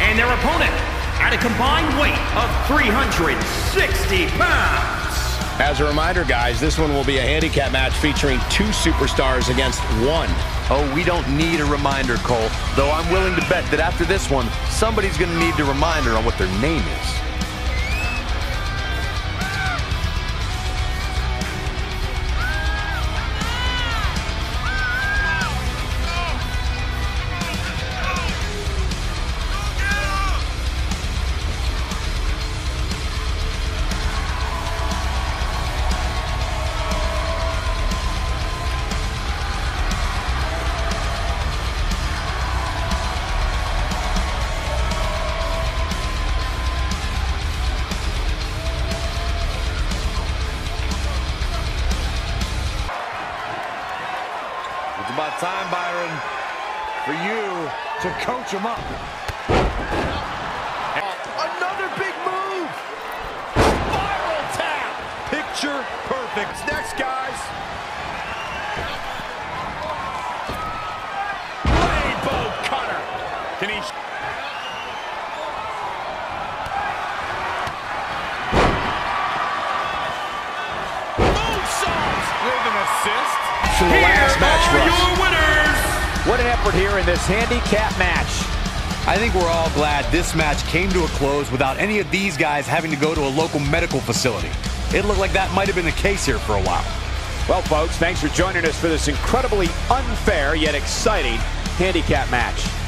And their opponent at a combined weight of 360 pounds. As a reminder, guys, this one will be a handicap match featuring two superstars against one. Oh, we don't need a reminder, Cole, though I'm willing to bet that after this one, somebody's going to need a reminder on what their name is. It's about time, Byron, for you to coach him up. Another big move. Spiral tap. Picture perfect. Next, guys. Rainbow cutter. Can he... Moonsaults with an assist. To an effort here in this handicap match. I think we're all glad this match came to a close without any of these guys having to go to a local medical facility. It looked like that might have been the case here for a while. Well, folks, thanks for joining us for this incredibly unfair yet exciting handicap match.